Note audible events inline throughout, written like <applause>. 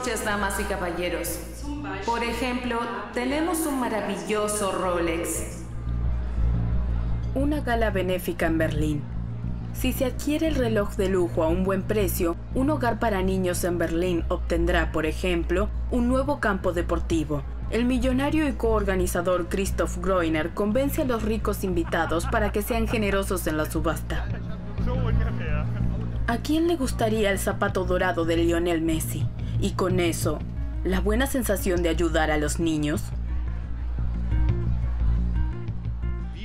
noches, damas y caballeros. Por ejemplo, tenemos un maravilloso Rolex. Una gala benéfica en Berlín. Si se adquiere el reloj de lujo a un buen precio, un hogar para niños en Berlín obtendrá, por ejemplo, un nuevo campo deportivo. El millonario y coorganizador Christoph Groiner convence a los ricos invitados para que sean generosos en la subasta. ¿A quién le gustaría el zapato dorado de Lionel Messi? Y con eso, ¿la buena sensación de ayudar a los niños?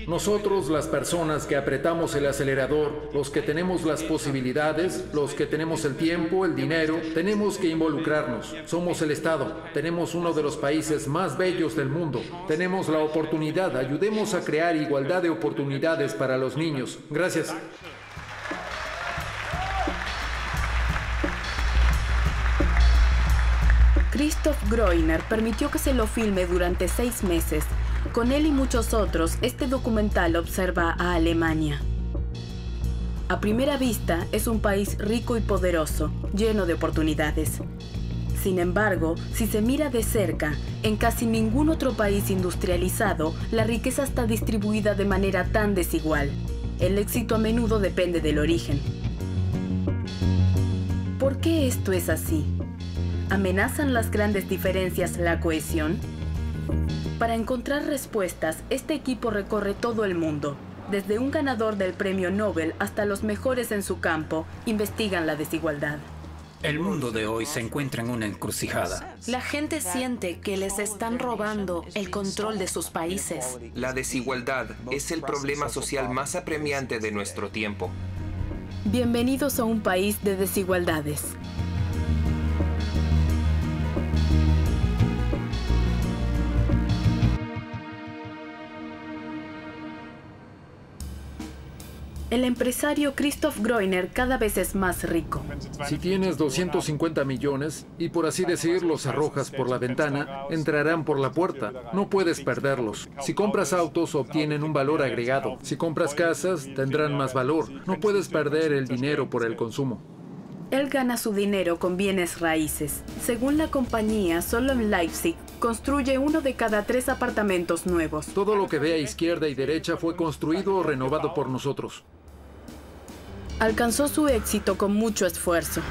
Nosotros, las personas que apretamos el acelerador, los que tenemos las posibilidades, los que tenemos el tiempo, el dinero, tenemos que involucrarnos. Somos el Estado, tenemos uno de los países más bellos del mundo, tenemos la oportunidad, ayudemos a crear igualdad de oportunidades para los niños. Gracias. Christoph Groiner permitió que se lo filme durante seis meses. Con él y muchos otros, este documental observa a Alemania. A primera vista, es un país rico y poderoso, lleno de oportunidades. Sin embargo, si se mira de cerca, en casi ningún otro país industrializado, la riqueza está distribuida de manera tan desigual. El éxito a menudo depende del origen. ¿Por qué esto es así? ¿Amenazan las grandes diferencias la cohesión? Para encontrar respuestas, este equipo recorre todo el mundo. Desde un ganador del premio Nobel hasta los mejores en su campo, investigan la desigualdad. El mundo de hoy se encuentra en una encrucijada. La gente siente que les están robando el control de sus países. La desigualdad es el problema social más apremiante de nuestro tiempo. Bienvenidos a un país de desigualdades. El empresario Christoph Groiner cada vez es más rico. Si tienes 250 millones y por así decir los arrojas por la ventana, entrarán por la puerta. No puedes perderlos. Si compras autos obtienen un valor agregado. Si compras casas tendrán más valor. No puedes perder el dinero por el consumo. Él gana su dinero con bienes raíces. Según la compañía, solo en Leipzig construye uno de cada tres apartamentos nuevos. Todo lo que ve a izquierda y derecha fue construido o renovado por nosotros. Alcanzó su éxito con mucho esfuerzo.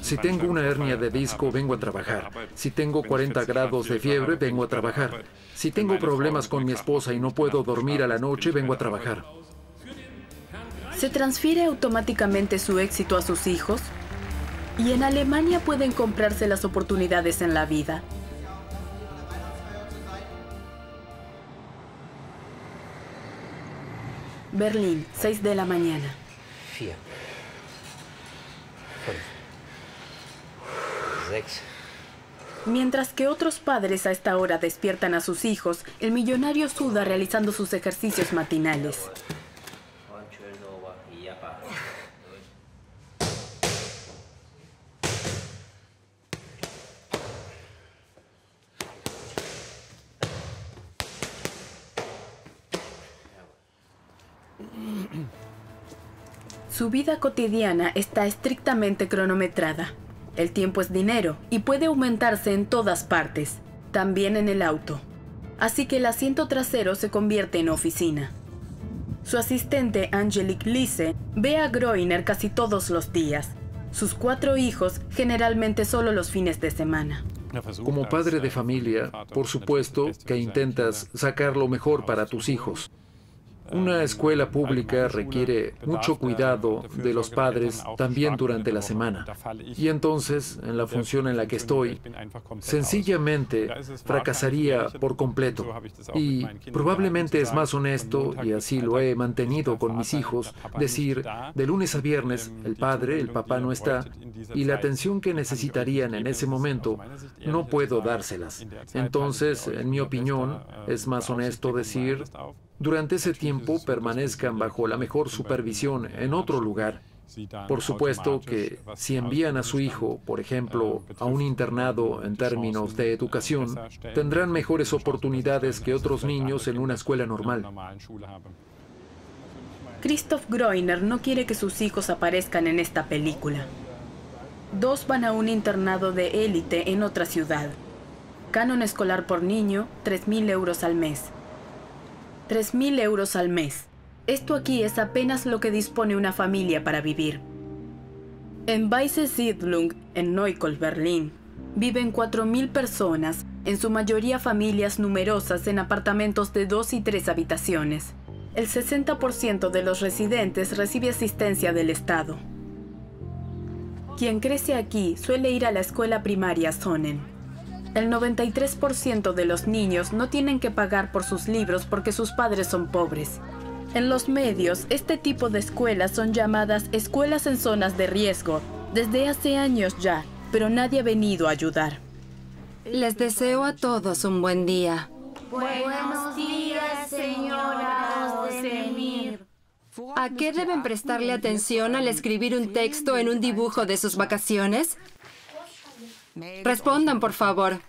Si tengo una hernia de disco, vengo a trabajar. Si tengo 40 grados de fiebre, vengo a trabajar. Si tengo problemas con mi esposa y no puedo dormir a la noche, vengo a trabajar. ¿Se transfiere automáticamente su éxito a sus hijos? Y en Alemania pueden comprarse las oportunidades en la vida. Berlín, 6 de la mañana. Mientras que otros padres a esta hora despiertan a sus hijos, el millonario suda realizando sus ejercicios matinales. Su vida cotidiana está estrictamente cronometrada. El tiempo es dinero y puede aumentarse en todas partes, también en el auto. Así que el asiento trasero se convierte en oficina. Su asistente Angelique Lise ve a Groiner casi todos los días. Sus cuatro hijos generalmente solo los fines de semana. Como padre de familia, por supuesto que intentas sacar lo mejor para tus hijos. Una escuela pública requiere mucho cuidado de los padres también durante la semana. Y entonces, en la función en la que estoy, sencillamente fracasaría por completo. Y probablemente es más honesto, y así lo he mantenido con mis hijos, decir, de lunes a viernes, el padre, el papá no está, y la atención que necesitarían en ese momento, no puedo dárselas. Entonces, en mi opinión, es más honesto decir, durante ese tiempo permanezcan bajo la mejor supervisión en otro lugar. Por supuesto que si envían a su hijo, por ejemplo, a un internado en términos de educación, tendrán mejores oportunidades que otros niños en una escuela normal. Christoph Groiner no quiere que sus hijos aparezcan en esta película. Dos van a un internado de élite en otra ciudad. Canon escolar por niño, 3.000 euros al mes. 3.000 euros al mes. Esto aquí es apenas lo que dispone una familia para vivir. En Weisse Siedlung, en Neukölln, Berlín, viven 4.000 personas, en su mayoría familias numerosas en apartamentos de dos y tres habitaciones. El 60% de los residentes recibe asistencia del Estado. Quien crece aquí suele ir a la escuela primaria Sonnen. El 93% de los niños no tienen que pagar por sus libros porque sus padres son pobres. En los medios, este tipo de escuelas son llamadas escuelas en zonas de riesgo desde hace años ya, pero nadie ha venido a ayudar. Les deseo a todos un buen día. Buenos días, señora Ozdemir. ¿A qué deben prestarle atención al escribir un texto en un dibujo de sus vacaciones? Respondan, por favor.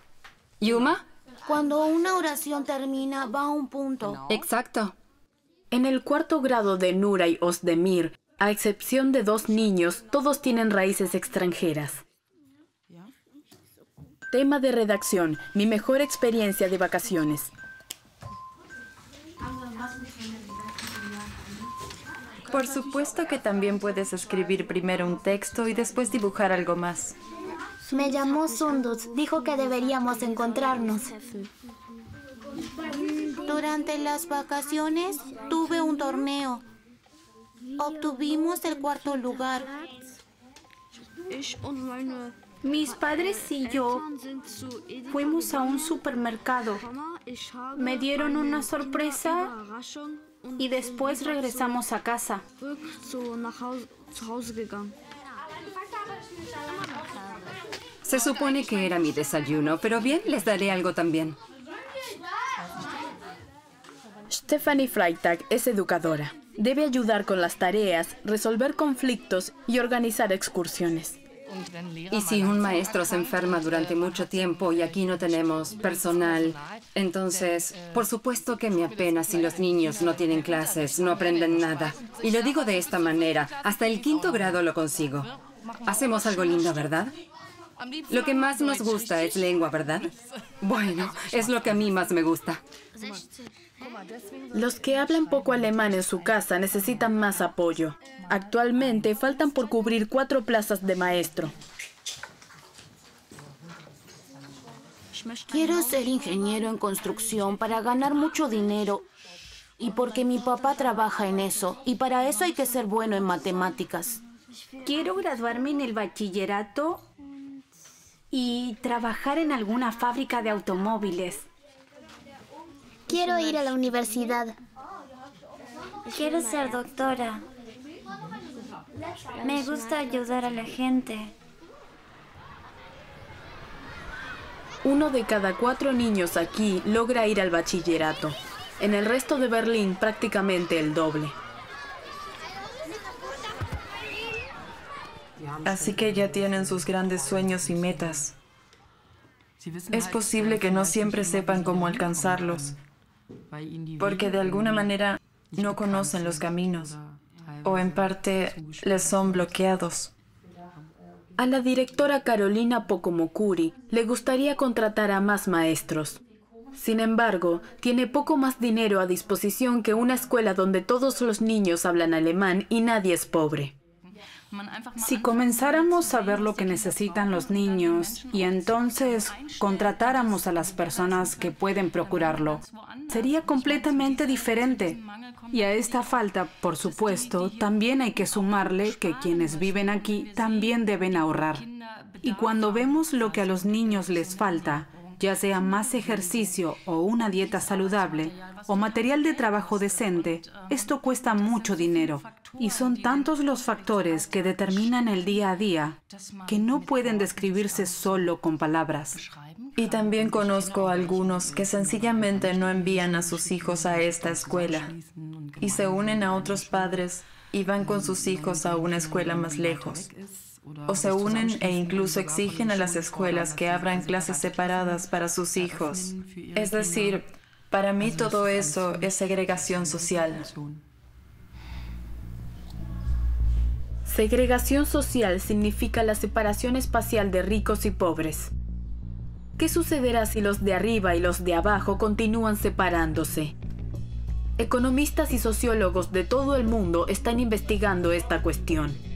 ¿Yuma? Cuando una oración termina, va a un punto. Exacto. En el cuarto grado de Nura y Osdemir, a excepción de dos niños, todos tienen raíces extranjeras. Tema de redacción, mi mejor experiencia de vacaciones. Por supuesto que también puedes escribir primero un texto y después dibujar algo más. Me llamó Sundus, dijo que deberíamos encontrarnos. Durante las vacaciones tuve un torneo. Obtuvimos el cuarto lugar. Mis padres y yo fuimos a un supermercado. Me dieron una sorpresa y después regresamos a casa. Se supone que era mi desayuno, pero bien, les daré algo también. Stephanie Freitag es educadora. Debe ayudar con las tareas, resolver conflictos y organizar excursiones. Y si un maestro se enferma durante mucho tiempo y aquí no tenemos personal, entonces, por supuesto que me apena si los niños no tienen clases, no aprenden nada. Y lo digo de esta manera, hasta el quinto grado lo consigo. Hacemos algo lindo, ¿verdad? Lo que más nos gusta es lengua, ¿verdad? Bueno, es lo que a mí más me gusta. Los que hablan poco alemán en su casa necesitan más apoyo. Actualmente faltan por cubrir cuatro plazas de maestro. Quiero ser ingeniero en construcción para ganar mucho dinero y porque mi papá trabaja en eso y para eso hay que ser bueno en matemáticas. Quiero graduarme en el bachillerato y trabajar en alguna fábrica de automóviles. Quiero ir a la universidad. Quiero ser doctora. Me gusta ayudar a la gente. Uno de cada cuatro niños aquí logra ir al bachillerato. En el resto de Berlín prácticamente el doble. Así que ya tienen sus grandes sueños y metas. Es posible que no siempre sepan cómo alcanzarlos, porque de alguna manera no conocen los caminos o en parte les son bloqueados. A la directora Carolina Pocomocuri le gustaría contratar a más maestros. Sin embargo, tiene poco más dinero a disposición que una escuela donde todos los niños hablan alemán y nadie es pobre. Si comenzáramos a ver lo que necesitan los niños y entonces contratáramos a las personas que pueden procurarlo, sería completamente diferente. Y a esta falta, por supuesto, también hay que sumarle que quienes viven aquí también deben ahorrar. Y cuando vemos lo que a los niños les falta, ya sea más ejercicio o una dieta saludable o material de trabajo decente, esto cuesta mucho dinero. Y son tantos los factores que determinan el día a día que no pueden describirse solo con palabras. Y también conozco a algunos que sencillamente no envían a sus hijos a esta escuela y se unen a otros padres y van con sus hijos a una escuela más lejos. O se unen e incluso exigen a las escuelas que abran clases separadas para sus hijos. Es decir, para mí todo eso es segregación social. Segregación social significa la separación espacial de ricos y pobres. ¿Qué sucederá si los de arriba y los de abajo continúan separándose? Economistas y sociólogos de todo el mundo están investigando esta cuestión.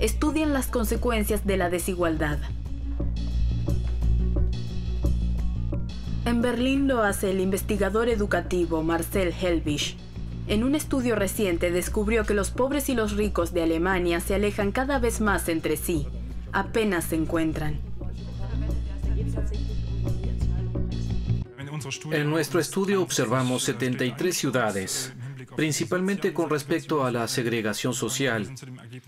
Estudian las consecuencias de la desigualdad. En Berlín lo hace el investigador educativo Marcel Helbig. En un estudio reciente descubrió que los pobres y los ricos de Alemania se alejan cada vez más entre sí. Apenas se encuentran. En nuestro estudio observamos 73 ciudades, principalmente con respecto a la segregación social,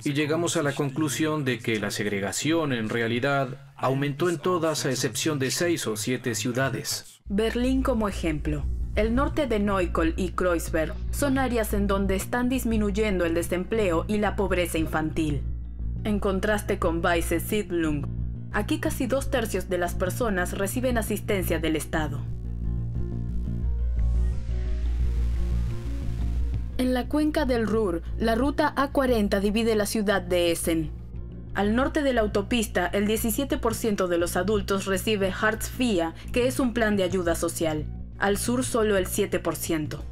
y llegamos a la conclusión de que la segregación en realidad aumentó en todas a excepción de seis o siete ciudades. Berlín como ejemplo. El norte de Neukölln y Kreuzberg son áreas en donde están disminuyendo el desempleo y la pobreza infantil. En contraste con Weisse Siedlung, aquí casi dos tercios de las personas reciben asistencia del Estado. En la cuenca del Ruhr, la ruta A40 divide la ciudad de Essen. Al norte de la autopista, el 17% de los adultos recibe Hartz IV, que es un plan de ayuda social. Al sur solo el 7%.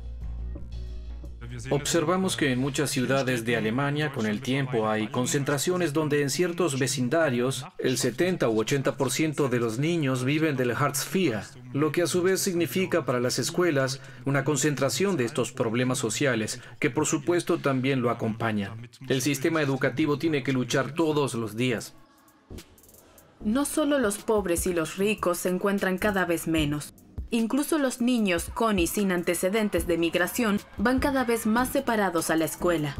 Observamos que en muchas ciudades de Alemania con el tiempo hay concentraciones donde en ciertos vecindarios el 70 u 80% de los niños viven del Hartz IV, lo que a su vez significa para las escuelas una concentración de estos problemas sociales, que por supuesto también lo acompaña. El sistema educativo tiene que luchar todos los días. No solo los pobres y los ricos se encuentran cada vez menos. Incluso los niños con y sin antecedentes de migración van cada vez más separados a la escuela.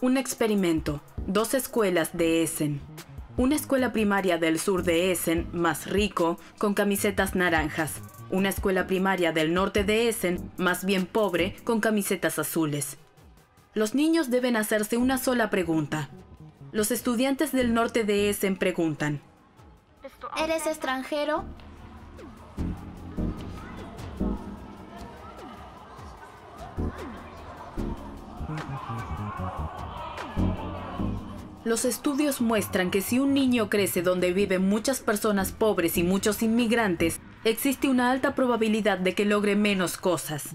Un experimento, dos escuelas de Essen. Una escuela primaria del sur de Essen, más rico, con camisetas naranjas. Una escuela primaria del norte de Essen, más bien pobre, con camisetas azules. Los niños deben hacerse una sola pregunta. Los estudiantes del norte de Essen preguntan. ¿Eres extranjero? Los estudios muestran que si un niño crece donde viven muchas personas pobres y muchos inmigrantes, existe una alta probabilidad de que logre menos cosas.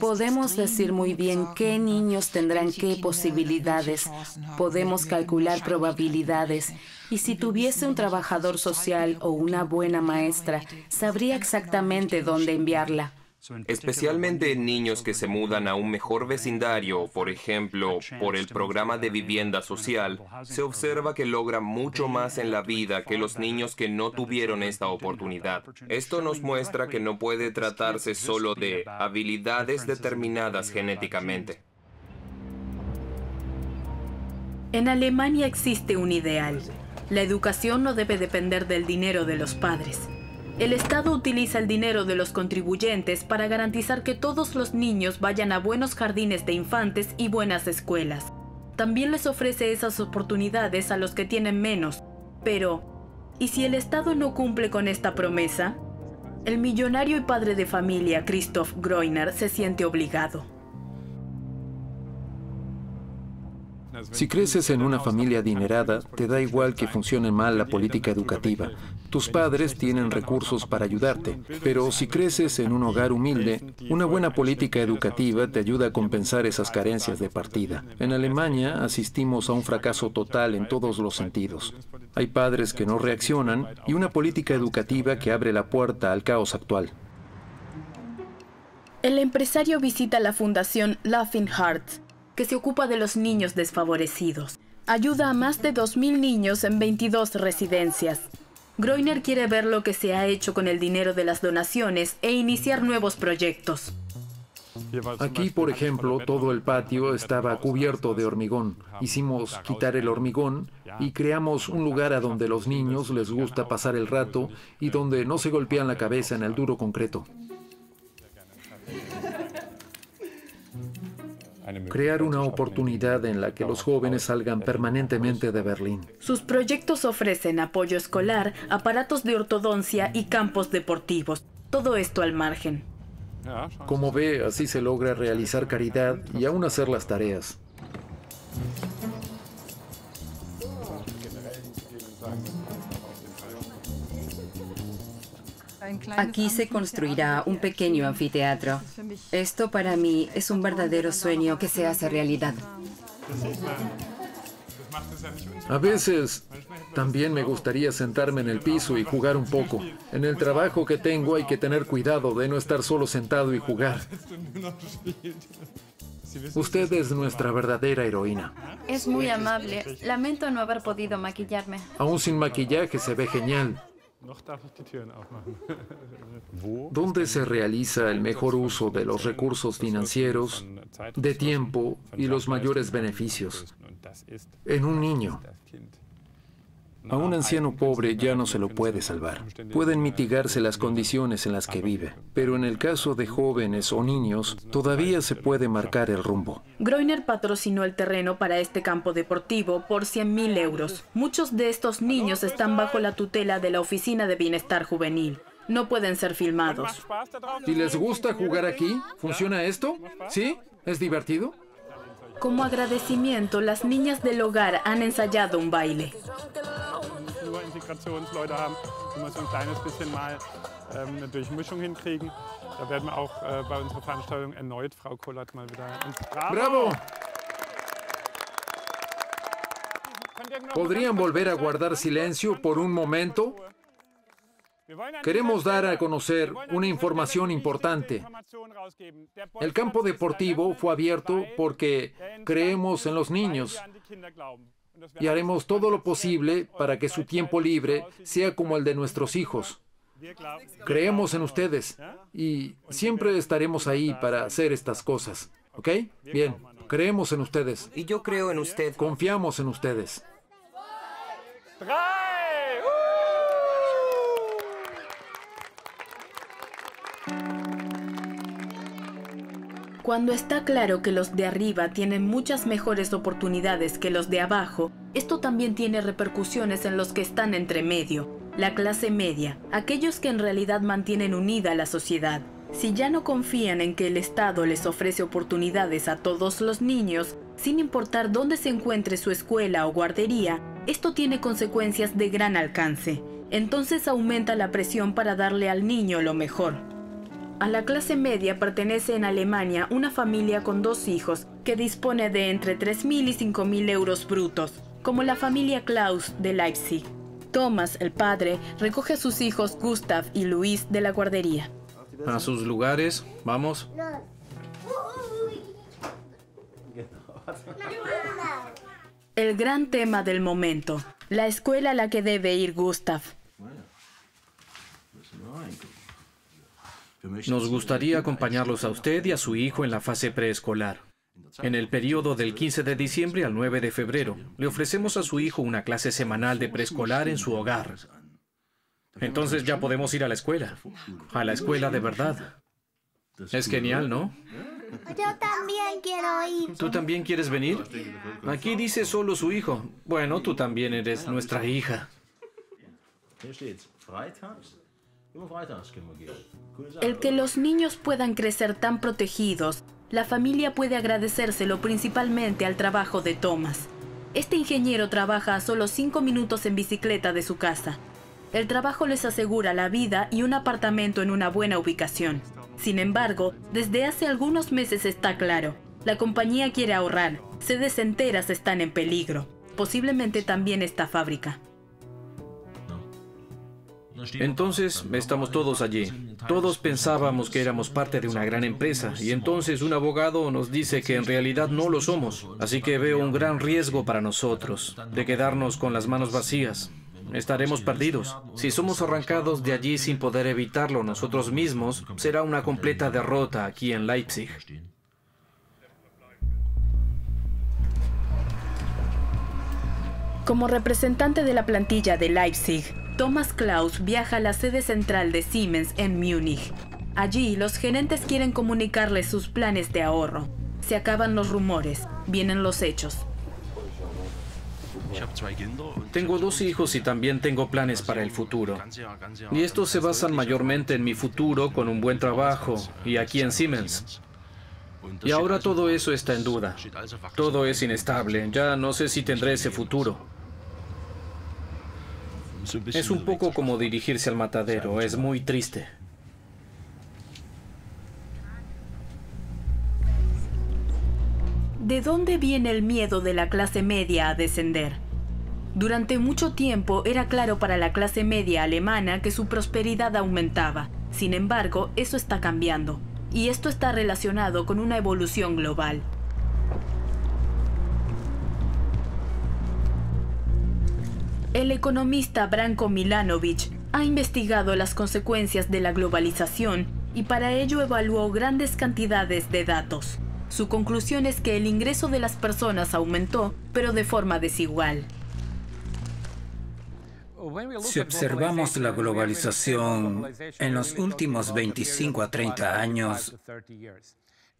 Podemos decir muy bien qué niños tendrán qué posibilidades. Podemos calcular probabilidades. Y si tuviese un trabajador social o una buena maestra, sabría exactamente dónde enviarla. Especialmente en niños que se mudan a un mejor vecindario, por ejemplo, por el programa de vivienda social, se observa que logran mucho más en la vida que los niños que no tuvieron esta oportunidad. Esto nos muestra que no puede tratarse solo de habilidades determinadas genéticamente. En Alemania existe un ideal. La educación no debe depender del dinero de los padres. El Estado utiliza el dinero de los contribuyentes para garantizar que todos los niños vayan a buenos jardines de infantes y buenas escuelas. También les ofrece esas oportunidades a los que tienen menos. Pero, ¿y si el Estado no cumple con esta promesa? El millonario y padre de familia Christoph Groiner se siente obligado. Si creces en una familia adinerada, te da igual que funcione mal la política educativa. Tus padres tienen recursos para ayudarte, pero si creces en un hogar humilde, una buena política educativa te ayuda a compensar esas carencias de partida. En Alemania asistimos a un fracaso total en todos los sentidos. Hay padres que no reaccionan y una política educativa que abre la puerta al caos actual. El empresario visita la fundación Laughing Hearts que se ocupa de los niños desfavorecidos. Ayuda a más de 2.000 niños en 22 residencias. Groiner quiere ver lo que se ha hecho con el dinero de las donaciones e iniciar nuevos proyectos. Aquí, por ejemplo, todo el patio estaba cubierto de hormigón. Hicimos quitar el hormigón y creamos un lugar a donde los niños les gusta pasar el rato y donde no se golpean la cabeza en el duro concreto. Crear una oportunidad en la que los jóvenes salgan permanentemente de Berlín. Sus proyectos ofrecen apoyo escolar, aparatos de ortodoncia y campos deportivos. Todo esto al margen. Como ve, así se logra realizar caridad y aún hacer las tareas. Aquí se construirá un pequeño anfiteatro. Esto para mí es un verdadero sueño que se hace realidad. A veces también me gustaría sentarme en el piso y jugar un poco. En el trabajo que tengo hay que tener cuidado de no estar solo sentado y jugar. Usted es nuestra verdadera heroína. Es muy amable. Lamento no haber podido maquillarme. Aún sin maquillaje se ve genial. <laughs> ¿Dónde se realiza el mejor uso de los recursos financieros, de tiempo y los mayores beneficios? En un niño. A un anciano pobre ya no se lo puede salvar. Pueden mitigarse las condiciones en las que vive, pero en el caso de jóvenes o niños, todavía se puede marcar el rumbo. Groiner patrocinó el terreno para este campo deportivo por 100.000 euros. Muchos de estos niños están bajo la tutela de la Oficina de Bienestar Juvenil. No pueden ser filmados. ¿Y les gusta jugar aquí? ¿Funciona esto? ¿Sí? ¿Es divertido? Como agradecimiento, las niñas del hogar han ensayado un baile. ¡Bravo! ¿Podrían volver a guardar silencio por un momento? Queremos dar a conocer una información importante. El campo deportivo fue abierto porque creemos en los niños y haremos todo lo posible para que su tiempo libre sea como el de nuestros hijos. Creemos en ustedes y siempre estaremos ahí para hacer estas cosas. ¿Ok? Bien, creemos en ustedes. Y yo creo en usted. Confiamos en ustedes. Cuando está claro que los de arriba tienen muchas mejores oportunidades que los de abajo, esto también tiene repercusiones en los que están entre medio, la clase media, aquellos que en realidad mantienen unida la sociedad. Si ya no confían en que el Estado les ofrece oportunidades a todos los niños, sin importar dónde se encuentre su escuela o guardería, esto tiene consecuencias de gran alcance. Entonces aumenta la presión para darle al niño lo mejor. A la clase media pertenece en Alemania una familia con dos hijos que dispone de entre 3.000 y 5.000 euros brutos, como la familia Klaus de Leipzig. Thomas, el padre, recoge a sus hijos Gustav y Luis de la guardería. A sus lugares, vamos. El gran tema del momento, la escuela a la que debe ir Gustav. Nos gustaría acompañarlos a usted y a su hijo en la fase preescolar. En el periodo del 15 de diciembre al 9 de febrero, le ofrecemos a su hijo una clase semanal de preescolar en su hogar. Entonces ya podemos ir a la escuela, a la escuela de verdad. Es genial, ¿no? Yo también quiero ir. ¿Tú también quieres venir? Aquí dice solo su hijo. Bueno, tú también eres nuestra hija. El que los niños puedan crecer tan protegidos, la familia puede agradecérselo principalmente al trabajo de Thomas. Este ingeniero trabaja a solo cinco minutos en bicicleta de su casa. El trabajo les asegura la vida y un apartamento en una buena ubicación. Sin embargo, desde hace algunos meses está claro, la compañía quiere ahorrar, sedes enteras están en peligro, posiblemente también esta fábrica. Entonces estamos todos allí. Todos pensábamos que éramos parte de una gran empresa y entonces un abogado nos dice que en realidad no lo somos. Así que veo un gran riesgo para nosotros de quedarnos con las manos vacías. Estaremos perdidos. Si somos arrancados de allí sin poder evitarlo nosotros mismos, será una completa derrota aquí en Leipzig. Como representante de la plantilla de Leipzig, Thomas Klaus viaja a la sede central de Siemens en Múnich. Allí, los gerentes quieren comunicarles sus planes de ahorro. Se acaban los rumores, vienen los hechos. Tengo dos hijos y también tengo planes para el futuro. Y estos se basan mayormente en mi futuro con un buen trabajo y aquí en Siemens. Y ahora todo eso está en duda. Todo es inestable. Ya no sé si tendré ese futuro. Es un poco como dirigirse al matadero, es muy triste. ¿De dónde viene el miedo de la clase media a descender? Durante mucho tiempo era claro para la clase media alemana que su prosperidad aumentaba. Sin embargo, eso está cambiando. Y esto está relacionado con una evolución global. El economista Branko Milanovic ha investigado las consecuencias de la globalización y para ello evaluó grandes cantidades de datos. Su conclusión es que el ingreso de las personas aumentó, pero de forma desigual. Si observamos la globalización en los últimos 25 a 30 años,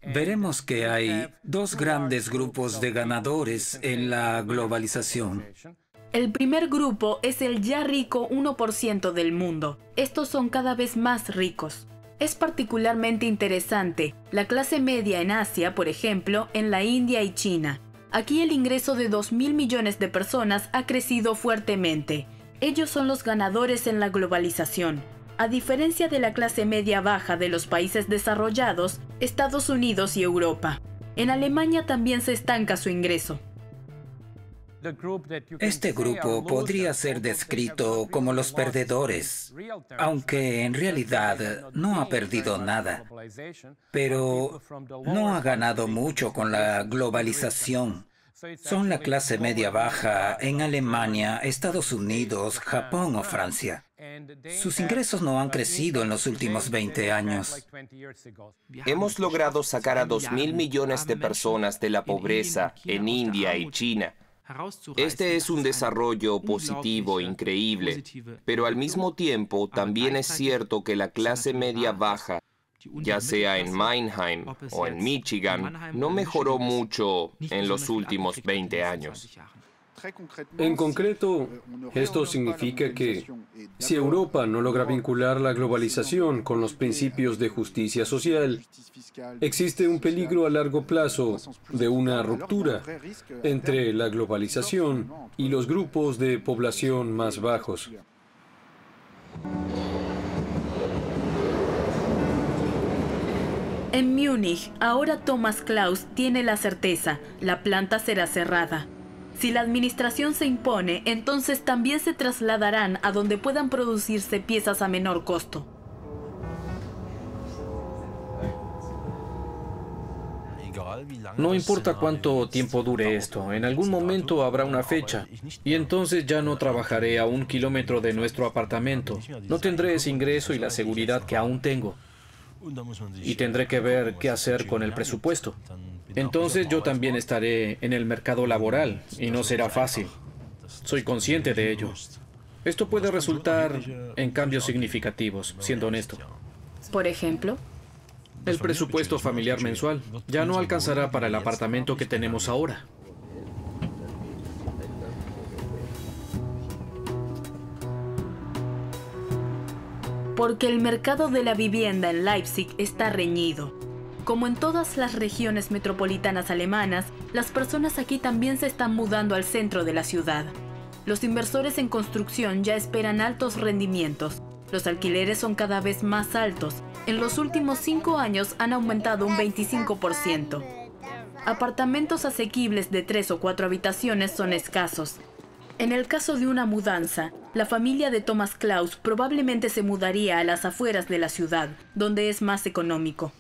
veremos que hay dos grandes grupos de ganadores en la globalización. El primer grupo es el ya rico 1% del mundo. Estos son cada vez más ricos. Es particularmente interesante la clase media en Asia, por ejemplo, en la India y China. Aquí el ingreso de 2.000 millones de personas ha crecido fuertemente. Ellos son los ganadores en la globalización. A diferencia de la clase media baja de los países desarrollados, Estados Unidos y Europa. En Alemania también se estanca su ingreso. Este grupo podría ser descrito como los perdedores, aunque en realidad no ha perdido nada, pero no ha ganado mucho con la globalización. Son la clase media baja en Alemania, Estados Unidos, Japón o Francia. Sus ingresos no han crecido en los últimos 20 años. Hemos logrado sacar a 2.000 millones de personas de la pobreza en India y China. Este es un desarrollo positivo increíble, pero al mismo tiempo también es cierto que la clase media baja, ya sea en Mannheim o en Michigan, no mejoró mucho en los últimos 20 años. En concreto, esto significa que si Europa no logra vincular la globalización con los principios de justicia social, existe un peligro a largo plazo de una ruptura entre la globalización y los grupos de población más bajos. En Múnich, ahora Thomas Klaus tiene la certeza, la planta será cerrada. Si la administración se impone, entonces también se trasladarán a donde puedan producirse piezas a menor costo. No importa cuánto tiempo dure esto, en algún momento habrá una fecha y entonces ya no trabajaré a un kilómetro de nuestro apartamento. No tendré ese ingreso y la seguridad que aún tengo. Y tendré que ver qué hacer con el presupuesto. Entonces yo también estaré en el mercado laboral y no será fácil. Soy consciente de ello. Esto puede resultar en cambios significativos, siendo honesto. Por ejemplo, el presupuesto familiar mensual ya no alcanzará para el apartamento que tenemos ahora. Porque el mercado de la vivienda en Leipzig está reñido. Como en todas las regiones metropolitanas alemanas, las personas aquí también se están mudando al centro de la ciudad. Los inversores en construcción ya esperan altos rendimientos. Los alquileres son cada vez más altos. En los últimos cinco años han aumentado un 25%. Apartamentos asequibles de tres o cuatro habitaciones son escasos. En el caso de una mudanza, la familia de Thomas Klaus probablemente se mudaría a las afueras de la ciudad, donde es más económico.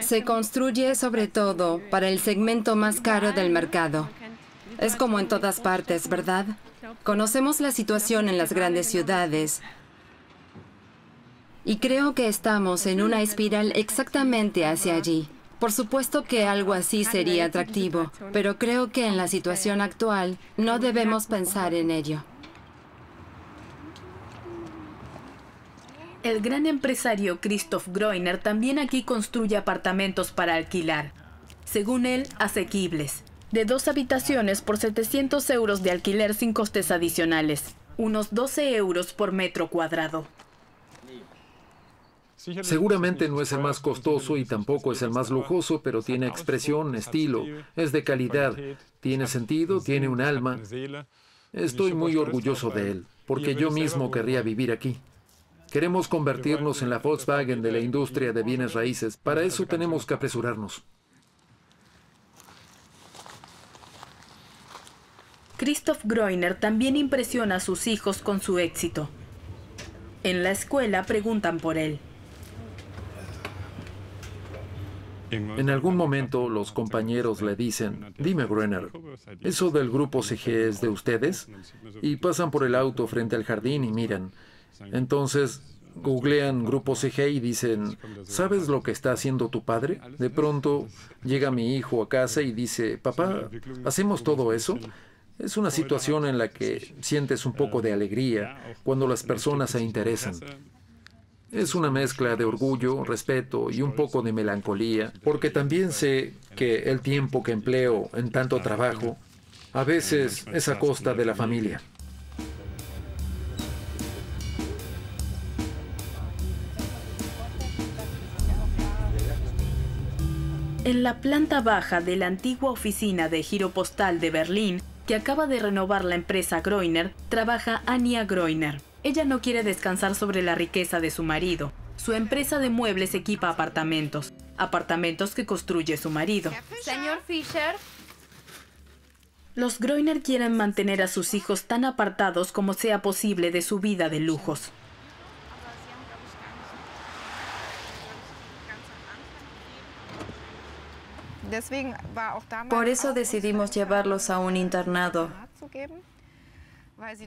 Se construye sobre todo para el segmento más caro del mercado. Es como en todas partes, ¿verdad? Conocemos la situación en las grandes ciudades y creo que estamos en una espiral exactamente hacia allí. Por supuesto que algo así sería atractivo, pero creo que en la situación actual no debemos pensar en ello. El gran empresario Christoph Groiner también aquí construye apartamentos para alquilar. Según él, asequibles. De dos habitaciones por 700 euros de alquiler sin costes adicionales. Unos 12 euros por metro cuadrado. Seguramente no es el más costoso y tampoco es el más lujoso, pero tiene expresión, estilo, es de calidad, tiene sentido, tiene un alma. Estoy muy orgulloso de él, porque yo mismo querría vivir aquí. Queremos convertirnos en la Volkswagen de la industria de bienes raíces. Para eso tenemos que apresurarnos. Christoph Groiner también impresiona a sus hijos con su éxito. En la escuela preguntan por él. En algún momento los compañeros le dicen, dime Brenner, ¿eso del grupo CG es de ustedes? Y pasan por el auto frente al jardín y miran. Entonces googlean grupo CG y dicen, ¿sabes lo que está haciendo tu padre? De pronto llega mi hijo a casa y dice, papá, ¿hacemos todo eso? Es una situación en la que sientes un poco de alegría cuando las personas se interesan. Es una mezcla de orgullo, respeto y un poco de melancolía, porque también sé que el tiempo que empleo en tanto trabajo a veces es a costa de la familia. En la planta baja de la antigua oficina de giro postal de Berlín, que acaba de renovar la empresa Groiner, trabaja Ania Groiner. Ella no quiere descansar sobre la riqueza de su marido. Su empresa de muebles equipa apartamentos, apartamentos que construye su marido. Señor Fisher. Los Groiner quieren mantener a sus hijos tan apartados como sea posible de su vida de lujos. Por eso decidimos llevarlos a un internado,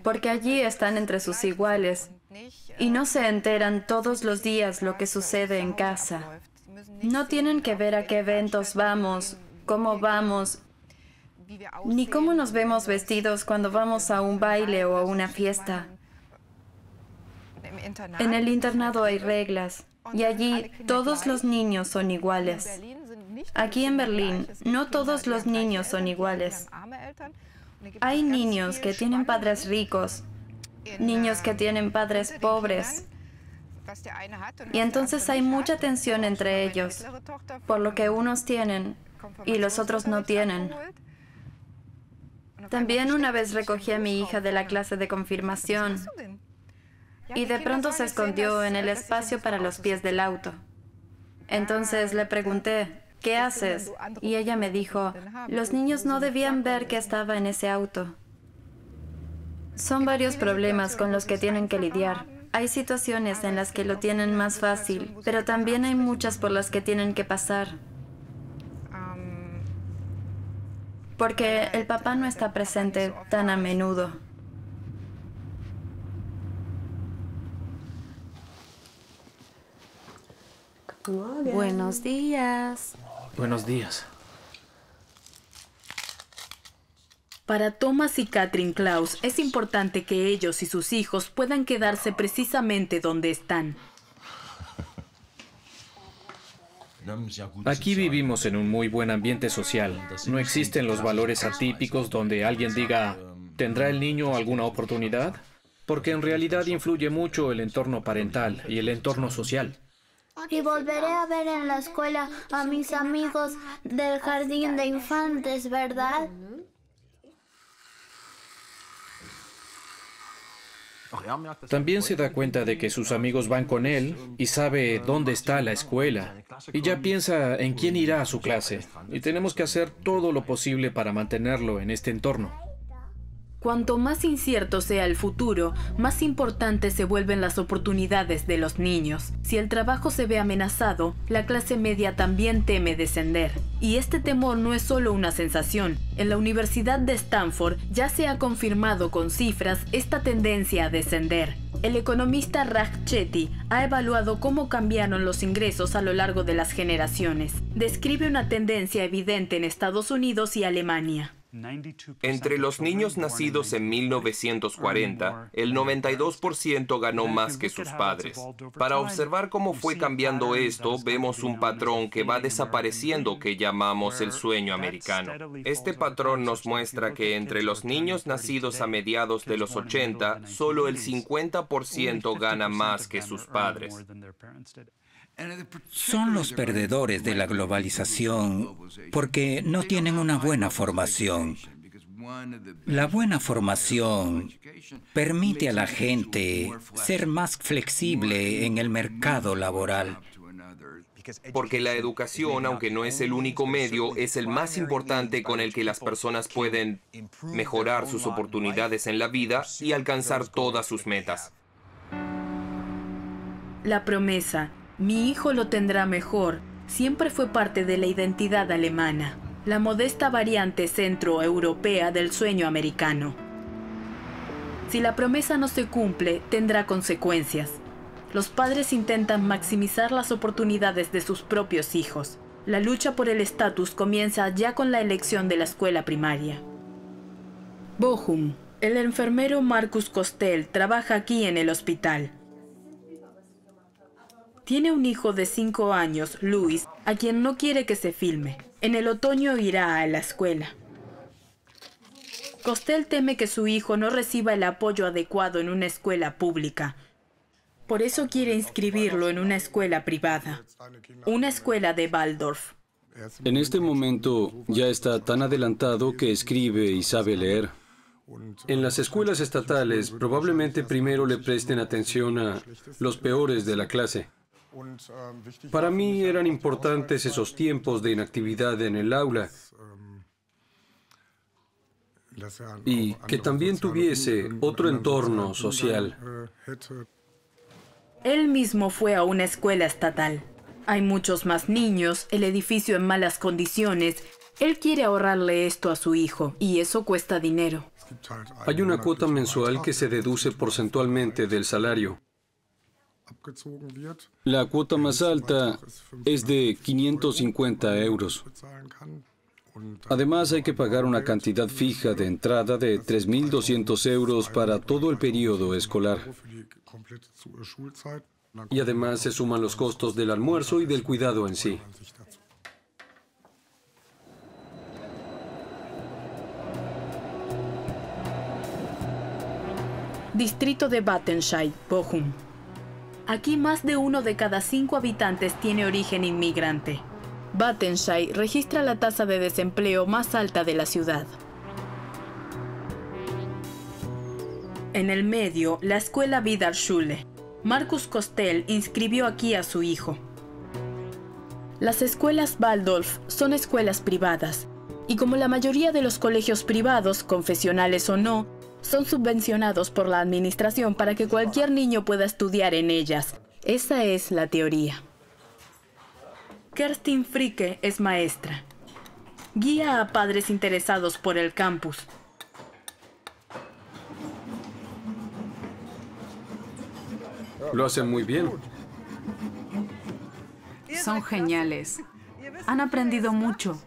porque allí están entre sus iguales y no se enteran todos los días lo que sucede en casa. No tienen que ver a qué eventos vamos, cómo vamos, ni cómo nos vemos vestidos cuando vamos a un baile o a una fiesta. En el internado hay reglas y allí todos los niños son iguales. Aquí en Berlín, no todos los niños son iguales. Hay niños que tienen padres ricos, niños que tienen padres pobres. Y entonces hay mucha tensión entre ellos, por lo que unos tienen y los otros no tienen. También una vez recogí a mi hija de la clase de confirmación y de pronto se escondió en el espacio para los pies del auto. Entonces le pregunté, ¿qué haces? Y ella me dijo, los niños no debían ver que estaba en ese auto. Son varios problemas con los que tienen que lidiar. Hay situaciones en las que lo tienen más fácil, pero también hay muchas por las que tienen que pasar. Porque el papá no está presente tan a menudo. Buenos días. Buenos días. Para Thomas y Catherine Klaus es importante que ellos y sus hijos puedan quedarse precisamente donde están. Aquí vivimos en un muy buen ambiente social. No existen los valores atípicos donde alguien diga, ¿tendrá el niño alguna oportunidad? Porque en realidad influye mucho el entorno parental y el entorno social. Y volveré a ver en la escuela a mis amigos del jardín de infantes, ¿verdad? También se da cuenta de que sus amigos van con él y sabe dónde está la escuela. Y ya piensa en quién irá a su clase. Y tenemos que hacer todo lo posible para mantenerlo en este entorno. Cuanto más incierto sea el futuro, más importantes se vuelven las oportunidades de los niños. Si el trabajo se ve amenazado, la clase media también teme descender. Y este temor no es solo una sensación. En la Universidad de Stanford ya se ha confirmado con cifras esta tendencia a descender. El economista Raj Chetty ha evaluado cómo cambiaron los ingresos a lo largo de las generaciones. Describe una tendencia evidente en Estados Unidos y Alemania. Entre los niños nacidos en 1940, el 92% ganó más que sus padres. Para observar cómo fue cambiando esto, vemos un patrón que va desapareciendo que llamamos el sueño americano. Este patrón nos muestra que entre los niños nacidos a mediados de los 80, solo el 50% gana más que sus padres. Son los perdedores de la globalización porque no tienen una buena formación. La buena formación permite a la gente ser más flexible en el mercado laboral. Porque la educación, aunque no es el único medio, es el más importante con el que las personas pueden mejorar sus oportunidades en la vida y alcanzar todas sus metas. La promesa, mi hijo lo tendrá mejor, siempre fue parte de la identidad alemana, la modesta variante centroeuropea del sueño americano. Si la promesa no se cumple, tendrá consecuencias. Los padres intentan maximizar las oportunidades de sus propios hijos. La lucha por el estatus comienza ya con la elección de la escuela primaria. Bochum. El enfermero Marcus Costel trabaja aquí en el hospital. Tiene un hijo de 5 años, Luis, a quien no quiere que se filme. En el otoño irá a la escuela. Costel teme que su hijo no reciba el apoyo adecuado en una escuela pública. Por eso quiere inscribirlo en una escuela privada, una escuela de Waldorf. En este momento ya está tan adelantado que escribe y sabe leer. En las escuelas estatales probablemente primero le presten atención a los peores de la clase. Para mí eran importantes esos tiempos de inactividad en el aula y que también tuviese otro entorno social. Él mismo fue a una escuela estatal. Hay muchos más niños, el edificio en malas condiciones. Él quiere ahorrarle esto a su hijo y eso cuesta dinero. Hay una cuota mensual que se deduce porcentualmente del salario. La cuota más alta es de 550 euros. Además hay que pagar una cantidad fija de entrada de 3.200 euros para todo el periodo escolar. Y además se suman los costos del almuerzo y del cuidado en sí. Distrito de Wattenscheid, Bochum. Aquí más de uno de cada cinco habitantes tiene origen inmigrante. Wattenscheid registra la tasa de desempleo más alta de la ciudad. En el medio, la escuela Schule. Marcus Costel inscribió aquí a su hijo. Las escuelas Waldorf son escuelas privadas, y como la mayoría de los colegios privados, confesionales o no, son subvencionados por la administración para que cualquier niño pueda estudiar en ellas. Esa es la teoría. Kerstin Fricke es maestra. Guía a padres interesados por el campus. Lo hacen muy bien. Son geniales. Han aprendido mucho.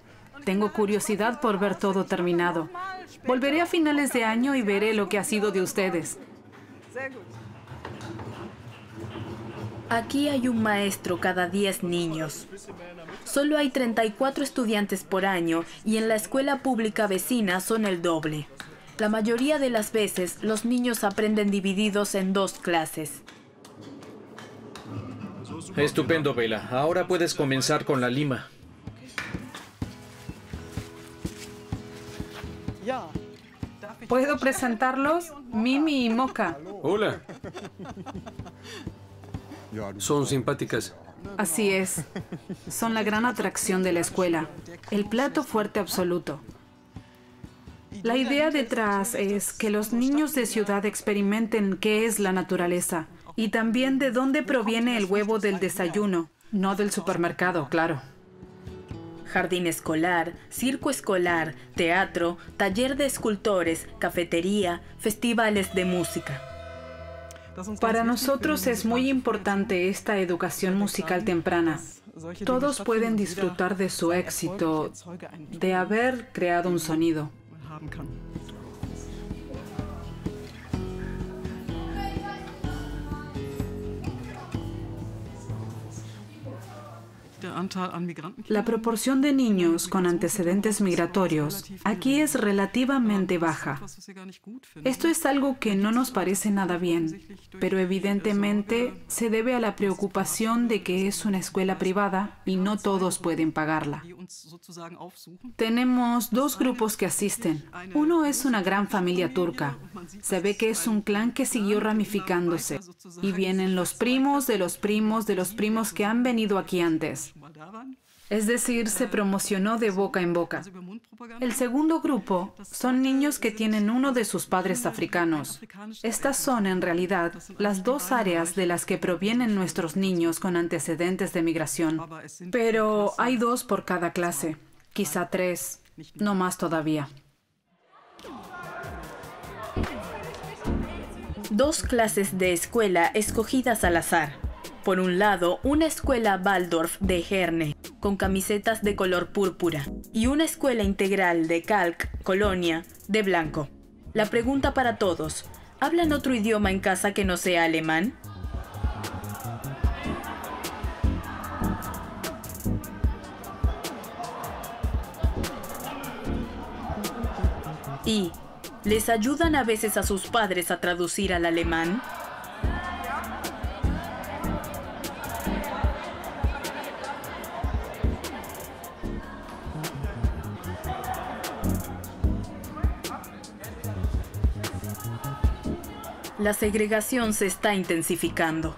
Tengo curiosidad por ver todo terminado. Volveré a finales de año y veré lo que ha sido de ustedes. Aquí hay un maestro cada 10 niños. Solo hay 34 estudiantes por año y en la escuela pública vecina son el doble. La mayoría de las veces los niños aprenden divididos en dos clases. Estupendo, Vela. Ahora puedes comenzar con la lima. ¿Puedo presentarlos? Mimi y Moca. Hola. Son simpáticas. Así es. Son la gran atracción de la escuela. El plato fuerte absoluto. La idea detrás es que los niños de ciudad experimenten qué es la naturaleza y también de dónde proviene el huevo del desayuno, no del supermercado, claro jardín escolar, circo escolar, teatro, taller de escultores, cafetería, festivales de música. Para nosotros es muy importante esta educación musical temprana. Todos pueden disfrutar de su éxito, de haber creado un sonido. La proporción de niños con antecedentes migratorios aquí es relativamente baja. Esto es algo que no nos parece nada bien, pero evidentemente se debe a la preocupación de que es una escuela privada y no todos pueden pagarla. Tenemos dos grupos que asisten. Uno es una gran familia turca. Se ve que es un clan que siguió ramificándose y vienen los primos de los primos de los primos que han venido aquí antes. Es decir, se promocionó de boca en boca. El segundo grupo son niños que tienen uno de sus padres africanos. Estas son, en realidad, las dos áreas de las que provienen nuestros niños con antecedentes de migración. Pero hay dos por cada clase, quizá tres, no más todavía. Dos clases de escuela escogidas al azar. Por un lado, una escuela Waldorf de Herne, con camisetas de color púrpura, y una escuela integral de Calc, Colonia, de blanco. La pregunta para todos, ¿hablan otro idioma en casa que no sea alemán? ¿Y les ayudan a veces a sus padres a traducir al alemán? La segregación se está intensificando.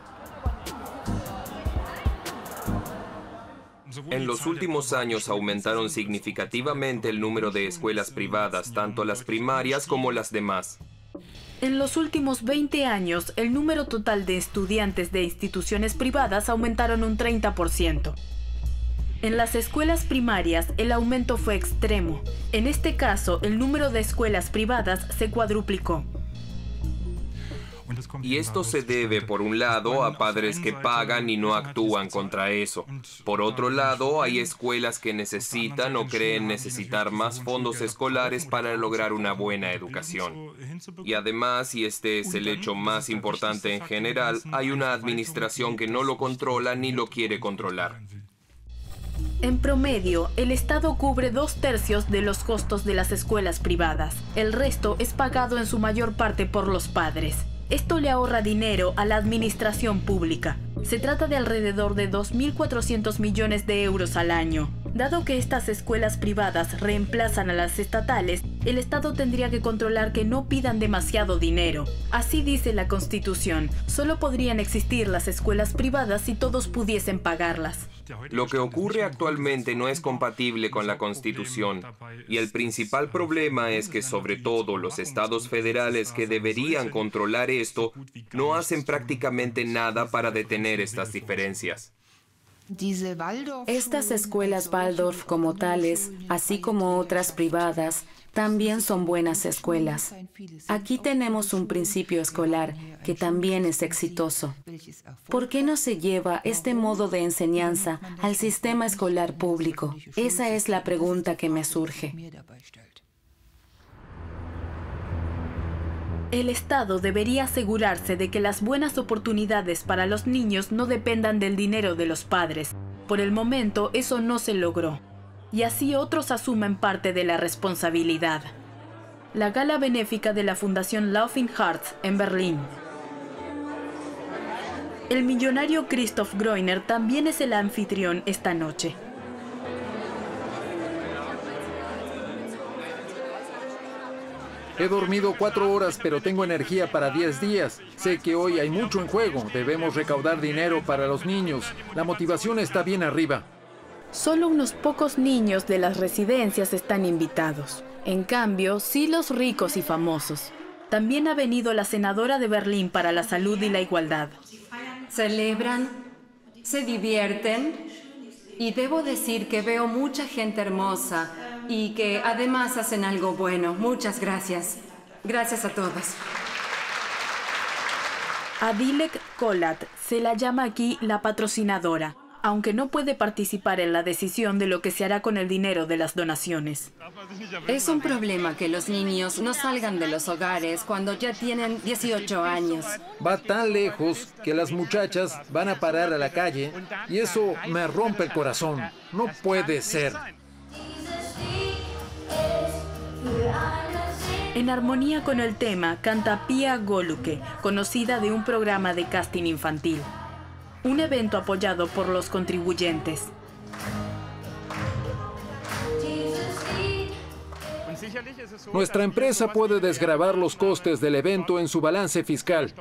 En los últimos años aumentaron significativamente el número de escuelas privadas, tanto las primarias como las demás. En los últimos 20 años, el número total de estudiantes de instituciones privadas aumentaron un 30%. En las escuelas primarias, el aumento fue extremo. En este caso, el número de escuelas privadas se cuadruplicó. Y esto se debe, por un lado, a padres que pagan y no actúan contra eso. Por otro lado, hay escuelas que necesitan o creen necesitar más fondos escolares para lograr una buena educación. Y además, y este es el hecho más importante en general, hay una administración que no lo controla ni lo quiere controlar. En promedio, el Estado cubre dos tercios de los costos de las escuelas privadas. El resto es pagado en su mayor parte por los padres. Esto le ahorra dinero a la administración pública. Se trata de alrededor de 2.400 millones de euros al año. Dado que estas escuelas privadas reemplazan a las estatales, el Estado tendría que controlar que no pidan demasiado dinero. Así dice la Constitución, solo podrían existir las escuelas privadas si todos pudiesen pagarlas. Lo que ocurre actualmente no es compatible con la Constitución y el principal problema es que sobre todo los estados federales que deberían controlar esto no hacen prácticamente nada para detener estas diferencias. Estas escuelas Waldorf como tales, así como otras privadas, también son buenas escuelas. Aquí tenemos un principio escolar que también es exitoso. ¿Por qué no se lleva este modo de enseñanza al sistema escolar público? Esa es la pregunta que me surge. El Estado debería asegurarse de que las buenas oportunidades para los niños no dependan del dinero de los padres. Por el momento eso no se logró. Y así otros asumen parte de la responsabilidad. La gala benéfica de la Fundación Laughing Hearts en Berlín. El millonario Christoph Groiner también es el anfitrión esta noche. He dormido cuatro horas, pero tengo energía para diez días. Sé que hoy hay mucho en juego. Debemos recaudar dinero para los niños. La motivación está bien arriba. Solo unos pocos niños de las residencias están invitados. En cambio, sí los ricos y famosos. También ha venido la senadora de Berlín para la salud y la igualdad. Celebran, se divierten y debo decir que veo mucha gente hermosa y que además hacen algo bueno. Muchas gracias. Gracias a todos. A Dilek Kolat se la llama aquí la patrocinadora. Aunque no puede participar en la decisión de lo que se hará con el dinero de las donaciones. Es un problema que los niños no salgan de los hogares cuando ya tienen 18 años. Va tan lejos que las muchachas van a parar a la calle y eso me rompe el corazón. No puede ser. En armonía con el tema, canta Pia Goluke, conocida de un programa de casting infantil. Un evento apoyado por los contribuyentes. Nuestra empresa puede desgravar los costes del evento en su balance fiscal.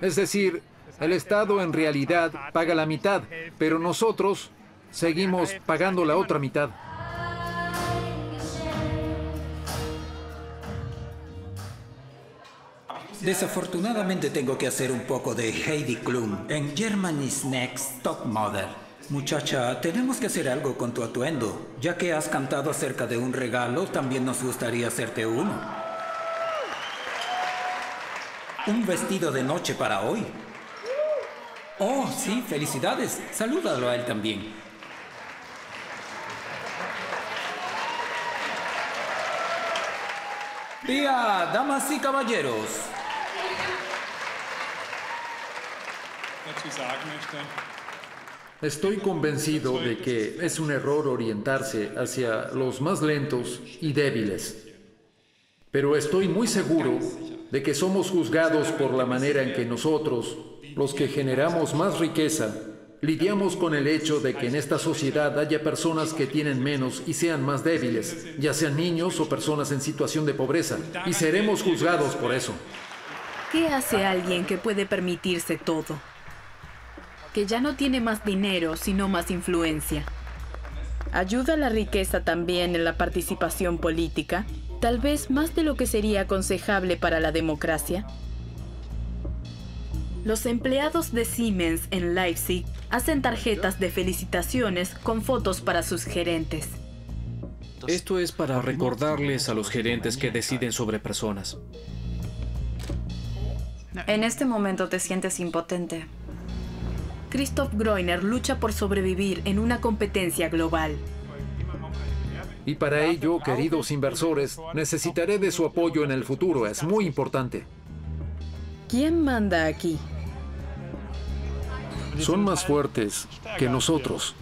Es decir, el Estado en realidad paga la mitad, pero nosotros seguimos pagando la otra mitad. Desafortunadamente tengo que hacer un poco de Heidi Klum en Germany's Next Top Model. Muchacha, tenemos que hacer algo con tu atuendo. Ya que has cantado acerca de un regalo, también nos gustaría hacerte uno. Un vestido de noche para hoy. Oh, sí, felicidades. Salúdalo a él también. Tía, damas y caballeros. Estoy convencido de que es un error orientarse hacia los más lentos y débiles. Pero estoy muy seguro de que somos juzgados por la manera en que nosotros, los que generamos más riqueza, lidiamos con el hecho de que en esta sociedad haya personas que tienen menos y sean más débiles, ya sean niños o personas en situación de pobreza, y seremos juzgados por eso. ¿Qué hace alguien que puede permitirse todo? Que ya no tiene más dinero, sino más influencia. ¿Ayuda la riqueza también en la participación política? Tal vez más de lo que sería aconsejable para la democracia. Los empleados de Siemens en Leipzig hacen tarjetas de felicitaciones con fotos para sus gerentes. Esto es para recordarles a los gerentes que deciden sobre personas. En este momento te sientes impotente. Christoph Groiner lucha por sobrevivir en una competencia global. Y para ello, queridos inversores, necesitaré de su apoyo en el futuro. Es muy importante. ¿Quién manda aquí? Son más fuertes que nosotros.